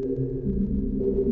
thank you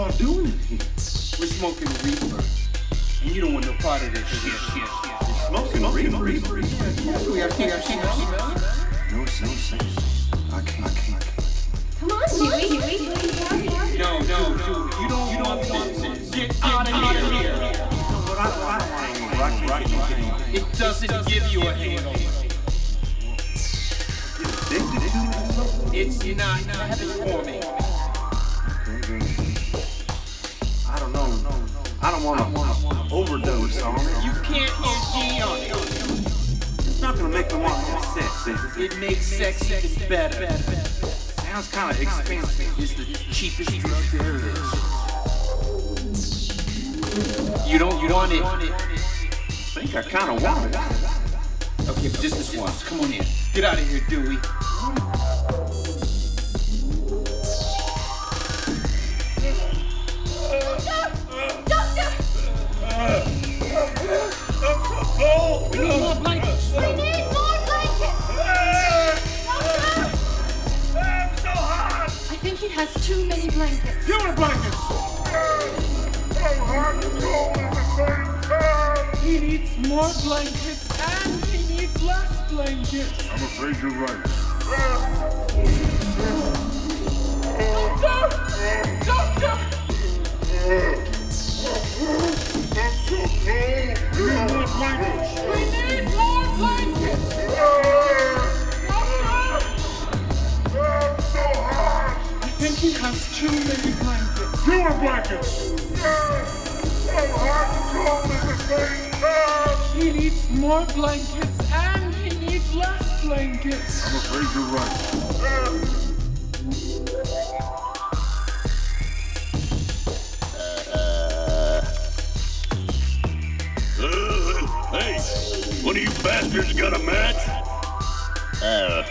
y'all doing here? We're smoking reefer. And you don't want no part of this shit. shit, shit. Smoking reefer. reefer. Yes, we are here. Smell, smell. No, no, no. I can't. I can't. Come on, Dewey. Dewey. No, no, dude. You don't, you don't want this. Get out of here. But I, I don't want any rock, rock, It doesn't give you a handle. addicted to it. It's not habit forming. Don't want to overdose on it. You can't OD on it. It's not gonna make me want more sex. is it? It makes sex even better. Sounds kind of expensive. It's the cheapest drug there is. You don't, you want it. I think I kind of want it. Okay, but just this once. Come on in. Get out of here, Dewey. More blankets and he needs less blankets. I'm afraid you're right. Doctor! Doctor! We need more blankets! Doctor! I think he has too many blankets. Fewer blankets! He needs more blankets and he needs less blankets. I'm afraid you're right. Uh, hey, one of you bastards got a match? Uh,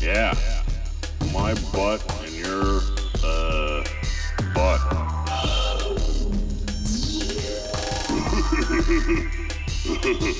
yeah. My butt and your, uh, butt. Hey,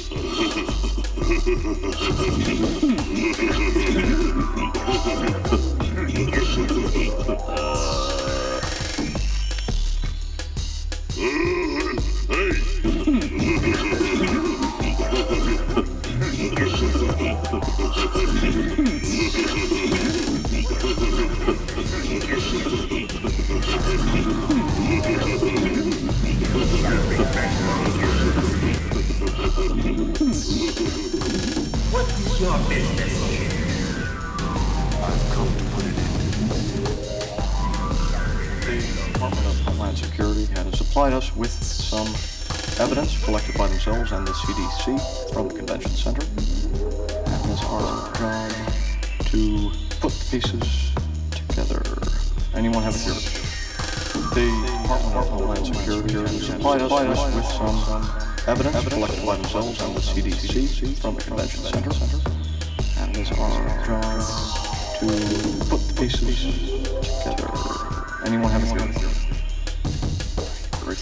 with some evidence collected by themselves and the CDC from the convention center. And it's our job to put the pieces together. Anyone have a theory? The Department of Homeland Security supplied us with some evidence collected by themselves and the CDC from the convention center. And it's our job to put the pieces together. Anyone have a theory?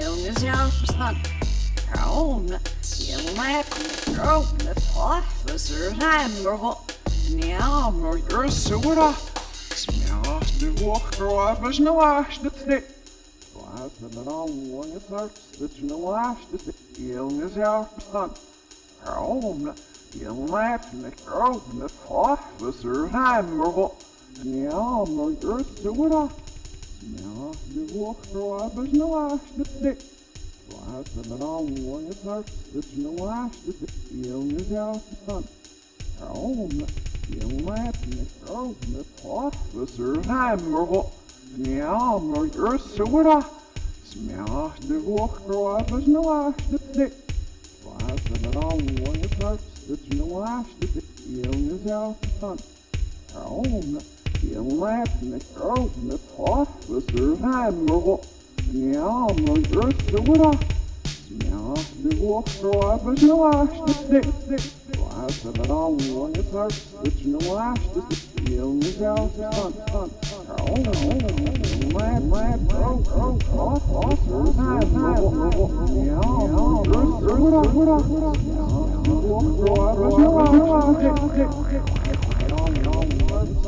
Yılmaz Yalvarsan, Kavmet yılmaya kuvvet officer Hamburg. Ne amurdur sura, smiyahtı vuhru abis ne vaştı tı. Vaştı da almayı sarpsıç ne vaştı tı. Yılmaz Yalvarsan, Kavmet yılmaya kuvvet officer Hamburg. Ne amurdur sura, now, de woordknaap is de laatste dik. Laatste met al mooi het hart, het is the laatste dik. Jongen zelfverstand. Rome, je laat me komen, officer, heimrol. Snel, maar eerst zoera. Smel, de woordknaap is de laatste dik. Laatste met al mooi het hart, het is de laatste dik. Jongen zelfverstand. Rome, The elastic growth in the officer handle. Now my dress to it up. Now the walk for up as you ash the stick. Glass of it all along its heart, which no ash to stick. Young as hell, son, son, son. Oh, no, no, lad, lad, bro, bro, off, officer handle. Now my dress to it up, it up, it up. Now the walk for up as you ash the stick.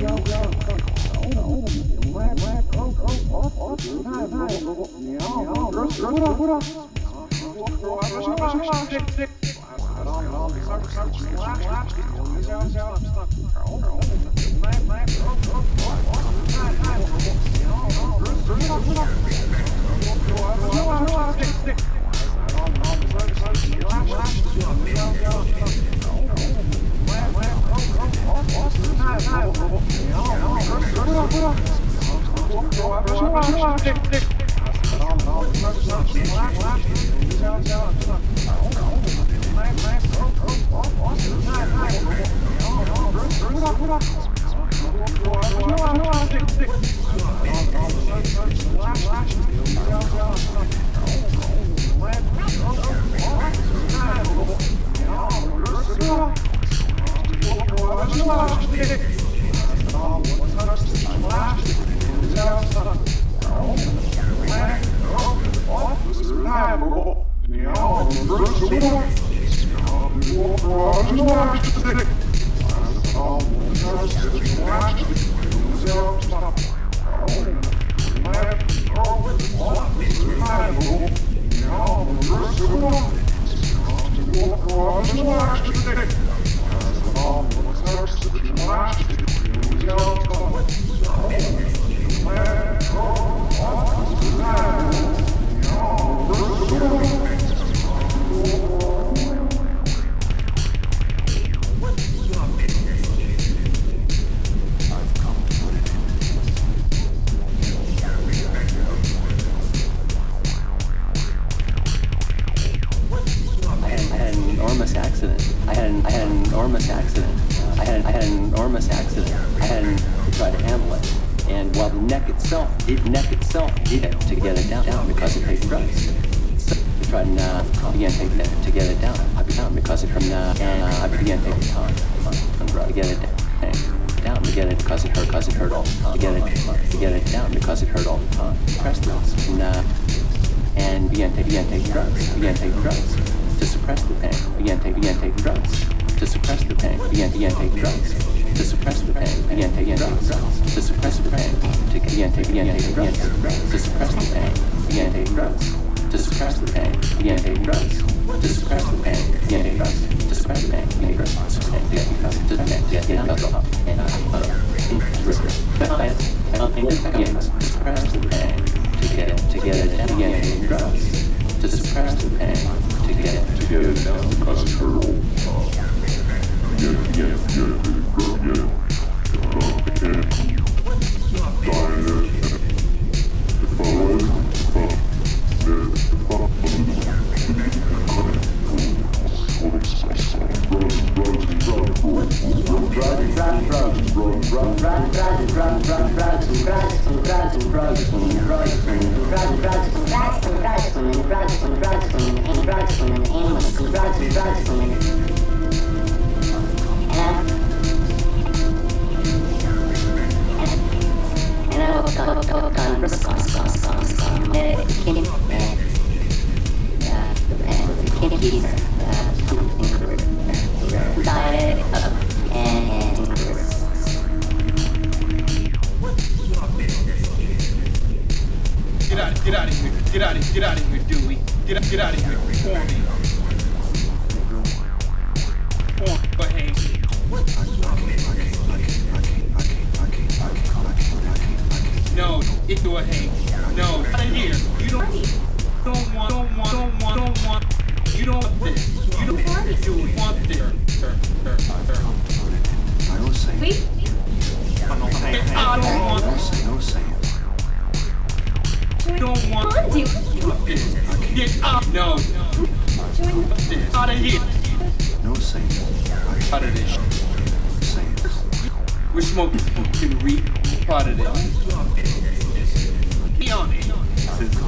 ja, ja, rust, rust, Yeah, that's all. And I'm going to go. And I'm going to go. And I'm going to go. No, out of here. You don't don't want don't want don't want don't want you don't want don't want want. I don't. I don't want say. Don't don't want out. Out. Out it. We're smoking weed. Part of this. It.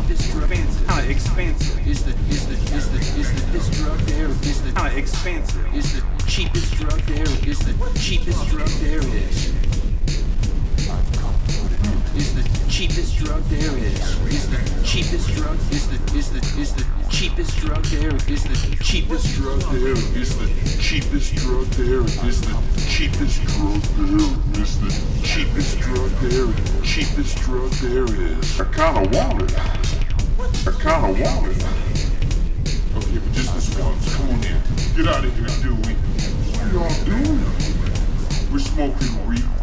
This. Kinda expensive. Is the is the is the is the this drug there? Is the kinda expensive? Is the cheapest drug there? Is the cheapest drug there is? Is the cheapest drug there is? Is the cheapest drug? Is the is the is the cheapest drug there? Is the cheapest drug there? Is the cheapest drug there? Is the cheapest drug there? Is the cheapest drug there? Cheapest drug there is. I kinda want it. I kinda want it. Okay, but just this once. Come on in. Get out of here, Dewey. What y'all doing? We're smoking reefer.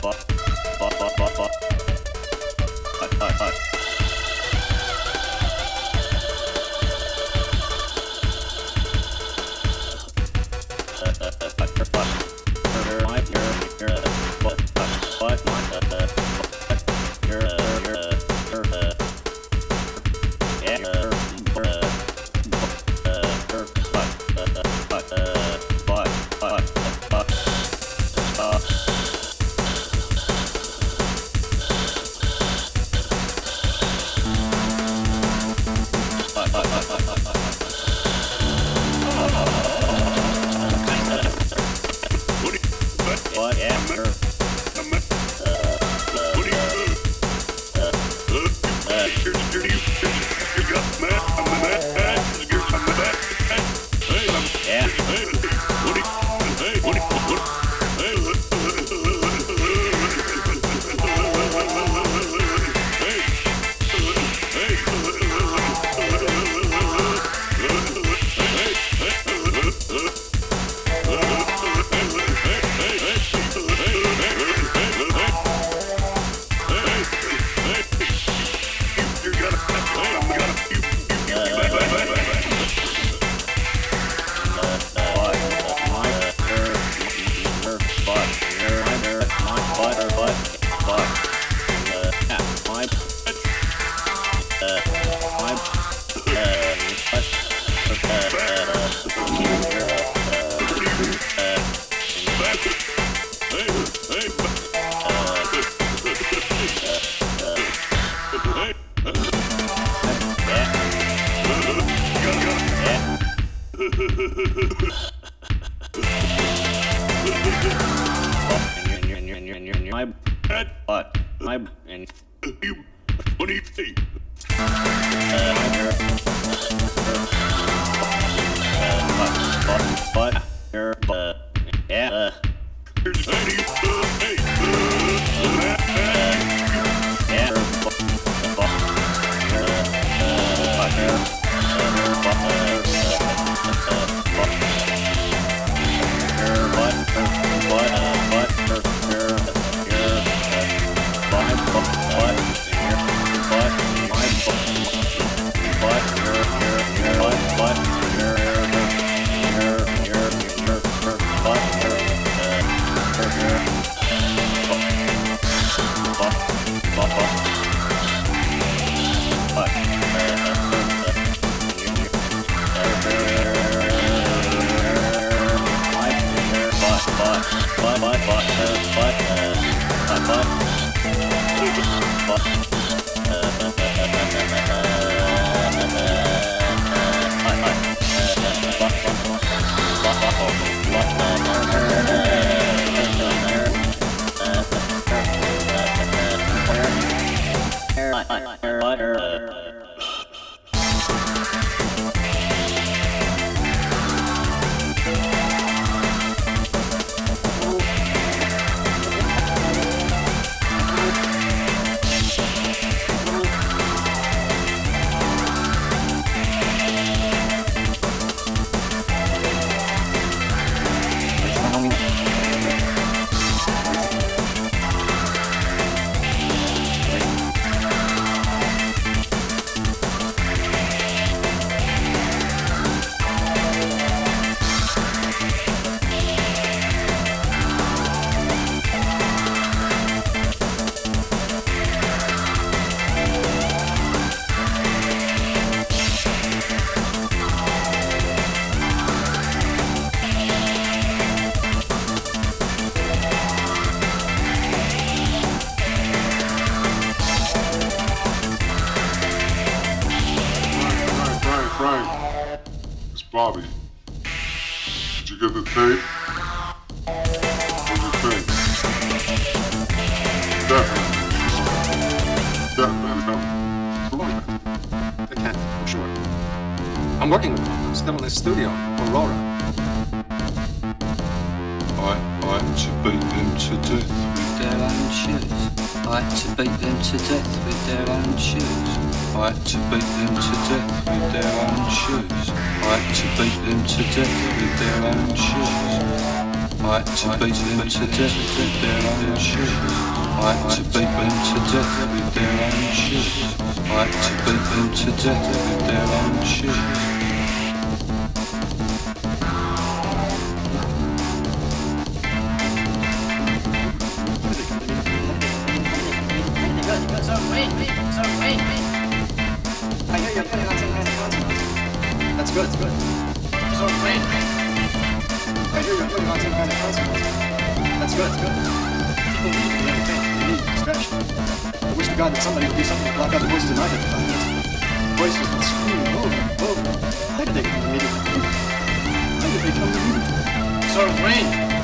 fuck. good, good. I'm so afraid. I hear you're putting on some kind of consequence. That's good, good. People need to be entertained. They need distraction. I wish to God that somebody would do something to block out the voices in my head for five minutes. Voices been screaming over and over. Why did they come to me? How did they come to me? Sort of rain.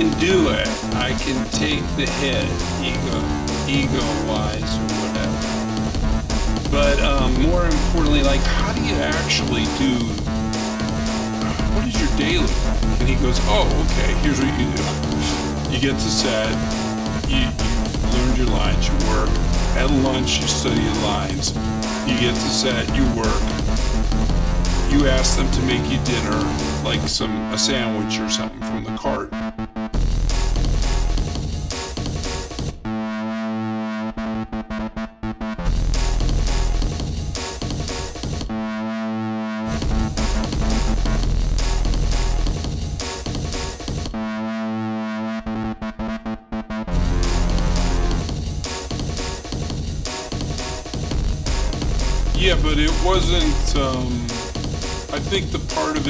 Can do it. I can take the hit, ego, ego-wise or whatever. But um, more importantly, like, how do you actually do? What is your daily? And he goes, Oh, okay. Here's what you do. You get to set. You, you learned your lines. You work. At lunch, you study your lines. You get to set. You work you ask them to make you dinner, like some a sandwich or something from the cart.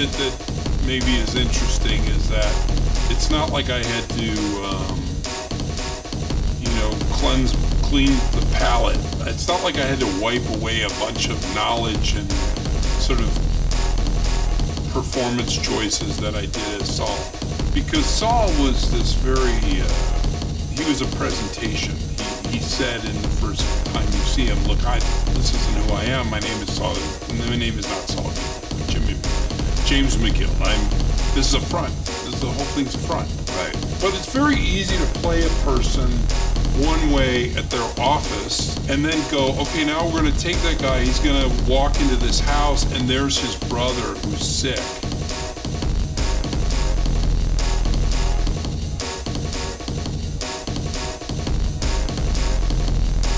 Part of it that maybe is interesting is that it's not like I had to, um, you know, cleanse, clean the palate. It's not like I had to wipe away a bunch of knowledge and sort of performance choices that I did as Saul. Because Saul was this very, uh, he was a presentation. He, he said in the first time you see him, look, I, this isn't who I am. My name is Saul. And my name is not Saul. James McGill. I'm. This is a front. This is the whole thing's a front. Right. But it's very easy to play a person one way at their office and then go, okay, now we're going to take that guy. He's going to walk into this house and there's his brother who's sick.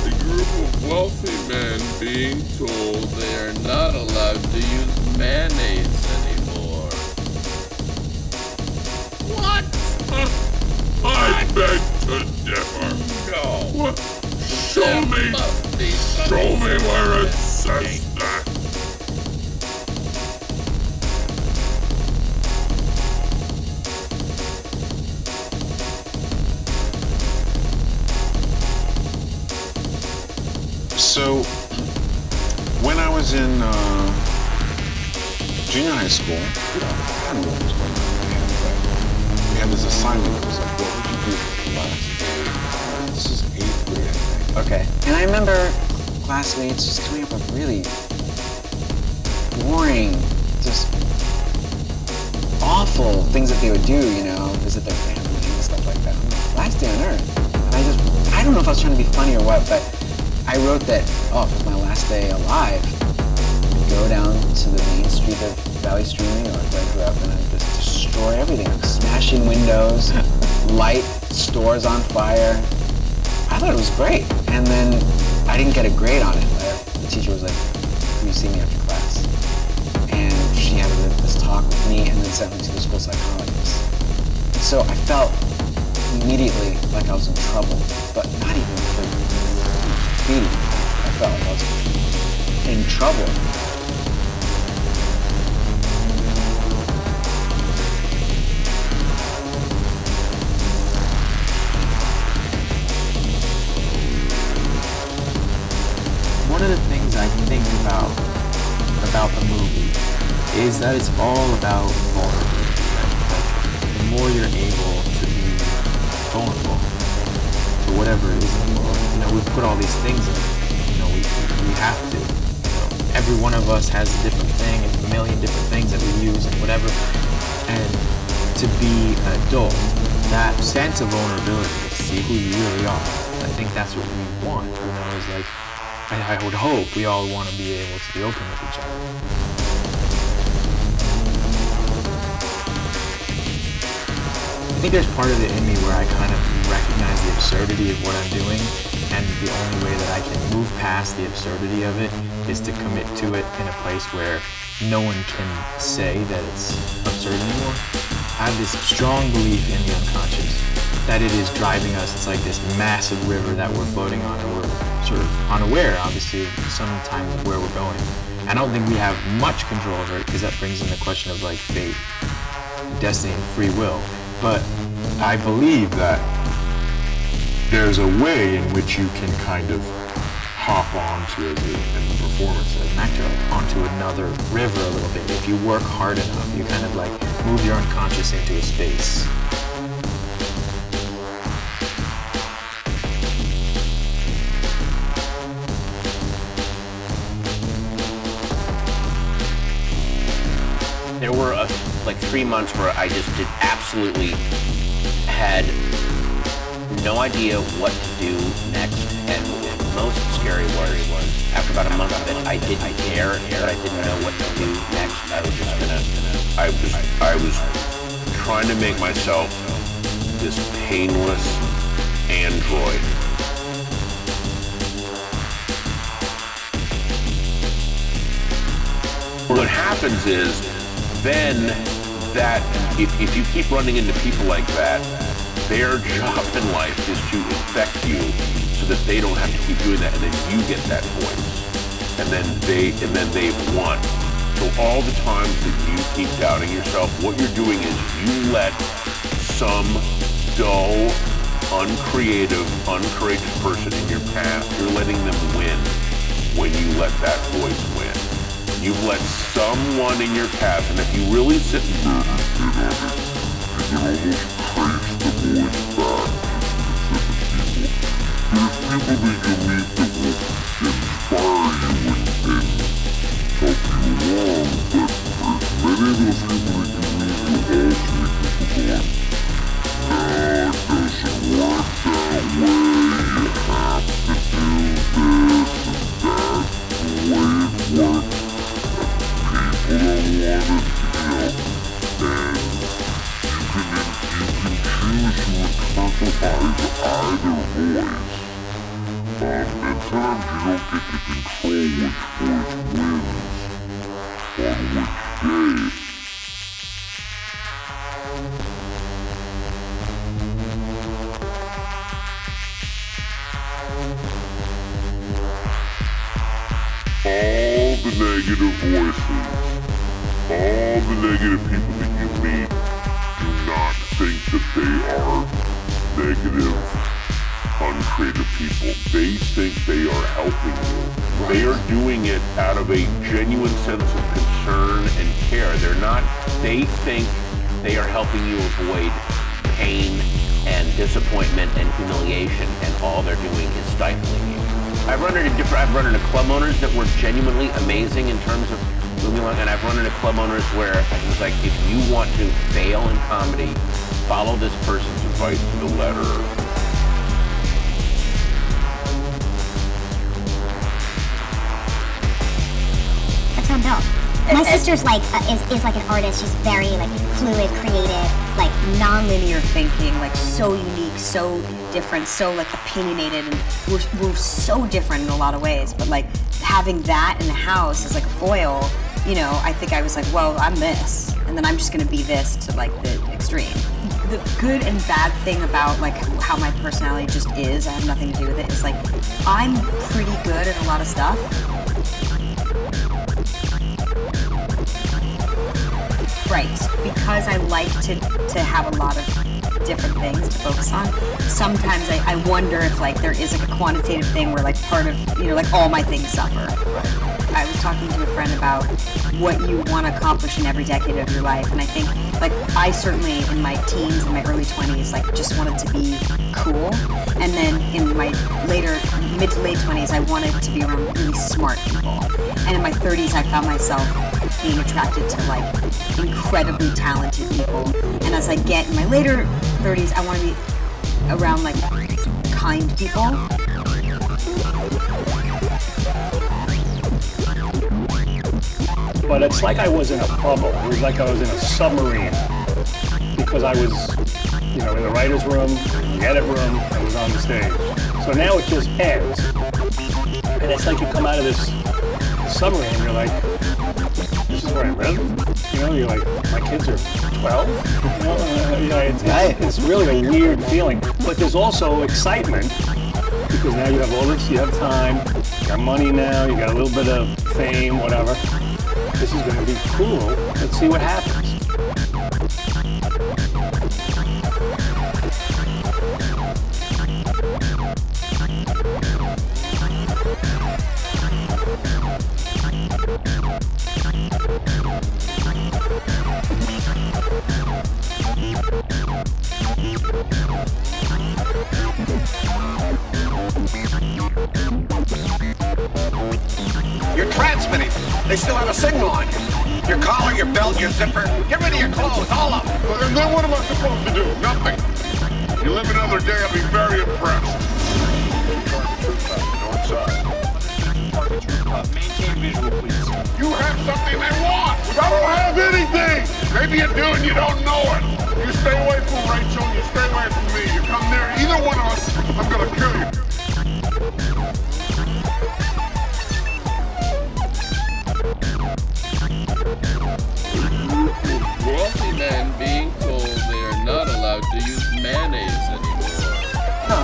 A group of wealthy men being told they are not allowed to use mayonnaise I beg to differ. No. What? Show me. Show me where it says that. So, when I was in uh, junior high school, you assignment was like, what would you do for class? This is eighth grade, I. Okay. And I remember classmates just coming up with really boring, just awful things that they would do, you know, visit their family and stuff like that. Last day on earth. And I just, I don't know if I was trying to be funny or what, but I wrote that, oh, it was my last day alive, I'd go down to the main street of Valley Streaming, or I grew up, and I'd just destroy everything. Smashing windows, light stores on fire. I thought it was great. And then I didn't get a grade on it. The teacher was like, can you see me after class? And she had this talk with me and then sent me to the school psychologist. So I felt immediately like I was in trouble, but not even for graffiti. I felt like I was in trouble. Is that it's all about vulnerability. The more you're able to be vulnerable to whatever it is in the world, you know, we put all these things in. You know, we we have to. Every one of us has a different thing and a million different things that we use and whatever. and to be an adult, that sense of vulnerability, see who you really are. I think that's what we want. You know, is like I, I would hope we all want to be able to be open with each other. Think there's part of it in me where I kind of recognize the absurdity of what I'm doing, and the only way that I can move past the absurdity of it is to commit to it in a place where no one can say that it's absurd anymore. I have this strong belief in the unconscious, that it is driving us. It's like this massive river that we're floating on, and we're sort of unaware, obviously, sometimes where we're going. I don't think we have much control over it because that brings in the question of like fate, destiny, and free will. But I believe that there's a way in which you can kind of hop onto a, in the performance an actor, onto another river a little bit. If you work hard enough, you kind of like move your unconscious into a space. Three months where I just did absolutely had no idea what to do next, and the most scary was was after about a month of it, I didn't care that I didn't know what to do next. I was just gonna. I was I was trying to make myself this painless android. What happens is then that if, if you keep running into people like that, their job in life is to infect you so that they don't have to keep doing that and then you get that voice. And then they and then they won. So all the times that you keep doubting yourself, what you're doing is you let some dull, uncreative, uncourageous person in your path, you're letting them win when you let that voice win. You've let someone in your path, and if you really sit and you can almost trace the voice back to specific people. There's people that you meet that will inspire you and, and help you along, but there's many of those either voice. Um, you don't get to control which voice wins on which day. all the negative voices, all the negative people that you meet do not think that they are negative, uncreative people. They think they are helping you. They are doing it out of a genuine sense of concern and care. They're not, they think they are helping you avoid pain and disappointment and humiliation, and all they're doing is stifling you. I've run into different. I've run into club owners that were genuinely amazing in terms of moving along, and I've run into club owners where it was like, if you want to fail in comedy, follow this person's advice to the letter. That's how I'm built. My sister's like uh, is, is like an artist. She's very like fluid, creative, like non-linear thinking, like so unique, so different, so like opinionated, and we're, we're so different in a lot of ways. But like having that in the house is like a foil. You know, I think I was like, well, I'm this, and then I'm just gonna be this to like the extreme. The good and bad thing about like how my personality just is, I have nothing to do with it. Is like I'm pretty good at a lot of stuff, Right, because I like to, to have a lot of different things to focus on. Sometimes I, I wonder if like there is like a quantitative thing where like part of you know like all my things suffer. I was talking to a friend about what you want to accomplish in every decade of your life, and I think like I certainly in my teens and my early twenties like just wanted to be cool, and then in my later mid to late twenties I wanted to be around really smart people, and in my thirties I found myself being attracted to like incredibly talented people. And as I get in my later 30s, I want to be around like kind people. But it's like I was in a bubble. It was like I was in a submarine because I was, you know, in the writer's room, the edit room, I was on the stage. So now it just ends. And it's like you come out of this submarine and you're like, this is where I live? You know, you're like, my kids are 12? You know, uh, you know it's, it's, it's really a weird feeling. But there's also excitement because now you have all this, you have time, you got money now, you got a little bit of fame, whatever. This is going to be cool. Let's see what happens. You're transmitting. They still have a signal on you. Your collar, your belt, your zipper. Get rid of your clothes, all of them. Well, then what am I supposed to do? Nothing. You live another day, I'll be very impressed. Maintain visual, please. You have something they want. I don't have anything. Maybe you do and you don't know it. You stay away from Rachel. You stay away from me. You come near either one of us, I'm gonna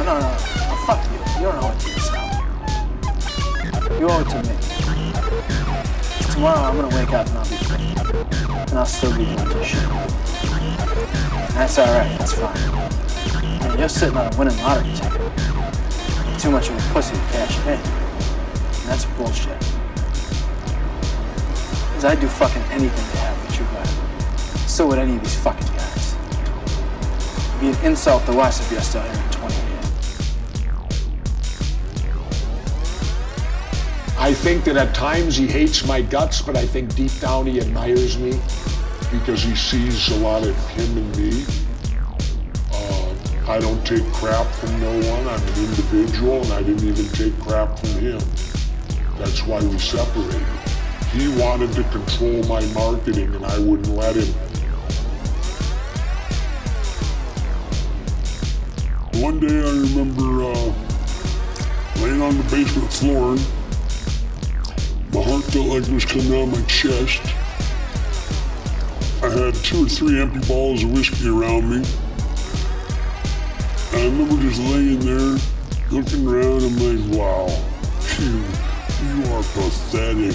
No, no, no. no. Fuck you. You don't owe it to yourself. You owe it to me. tomorrow I'm gonna wake up and I'll be 50. And I'll still be doing this shit. That's alright. That's fine. And you're sitting on a winning lottery ticket. You're too much of a pussy to cash it in. And eh? that's bullshit. Because I'd do fucking anything to have what you got. So would any of these fucking guys. It'd be an insult to us if you're still here I think that at times he hates my guts, but I think deep down he admires me because he sees a lot of him in me. Uh, I don't take crap from no one. I'm an individual, and I didn't even take crap from him. That's why we separated. He wanted to control my marketing, and I wouldn't let him. One day I remember uh, laying on the basement floor. Heart felt like it was coming out of my chest. I had two or three empty bottles of whiskey around me. And I remember just laying there, looking around. I'm like, wow, you, you are pathetic.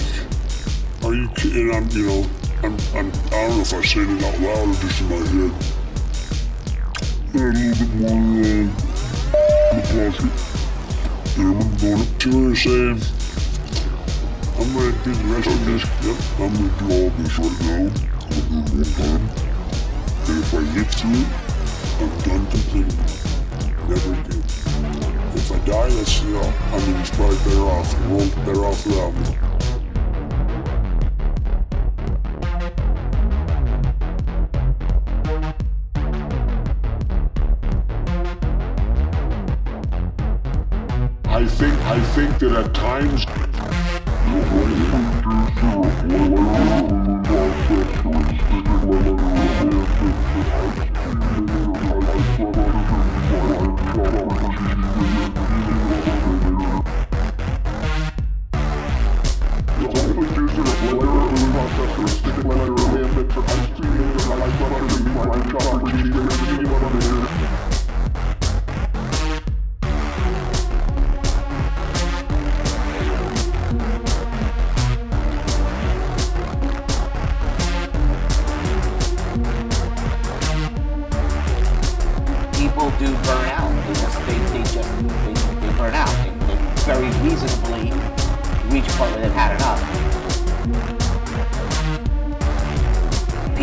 Are you kidding? I'm, you know, I'm, I'm, I don't know if I said it out loud or just in my head. I had a little bit more uh, in the pocket. And I remember going up to her and saying, I'm gonna do the rest of this. I'm gonna do all this right now. I'm gonna do it one time. And if I live through it, I'm done completely. Never again. If I die, that's, know, I mean, it's probably better off. The world's better off without me. I think, I think that at times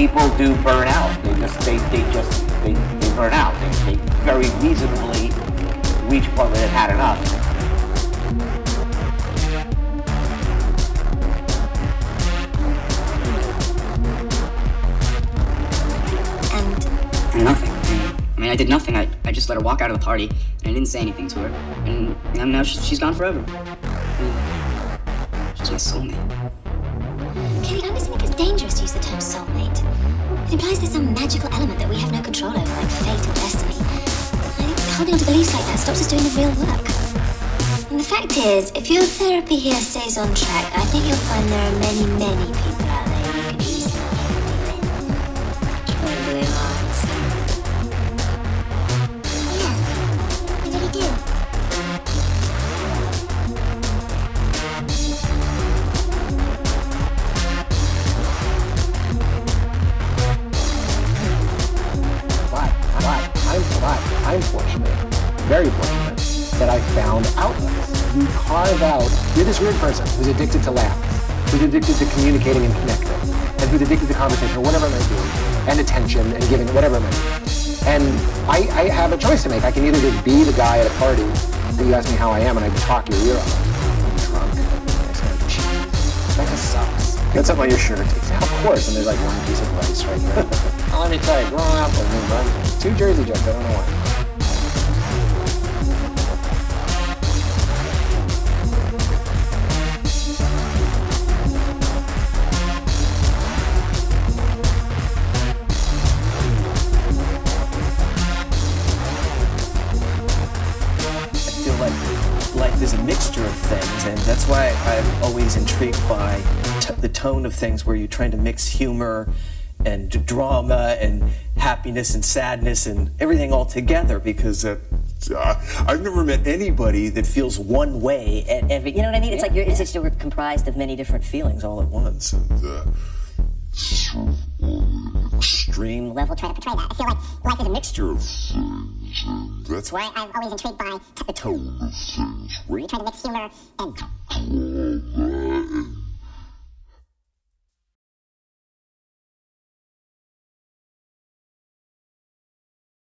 people do burn out. They just they, they just they, they burn out. They, they very reasonably reach a point where they've had enough. And nothing. I mean, I did nothing. I, I just let her walk out of the party, and I didn't say anything to her. And, now she's gone forever. I mean, she's my soulmate. It implies there's some magical element that we have no control over, like fate or destiny. I think holding on to beliefs like that stops us doing the real work. And the fact is, if your therapy here stays on track, I think you'll find there are many, many people person who's addicted to laughs, who's addicted to communicating and connecting, and who's addicted to conversation, or whatever it might be, and attention, and giving, whatever it might be. And I, I have a choice to make. I can either just be the guy at a party that you ask me how I am, and I talk your ear off. I'm drunk. I. That just sucks. Got something on your shirt. Of course, and there's like one piece of rice right there. let me tell you, growing up in New two Jersey jokes, I don't know why. I'm always intrigued by the tone of things where you're trying to mix humor and drama and happiness and sadness and everything all together because uh, uh, I've never met anybody that feels one way at every. You know what I mean? It's like you're, it's just you're comprised of many different feelings all at once. And, uh, extreme level try to portray that. I feel like life is a mixture of that's why I'm always intrigued by the tone of things. Where you try to mix humor and drama and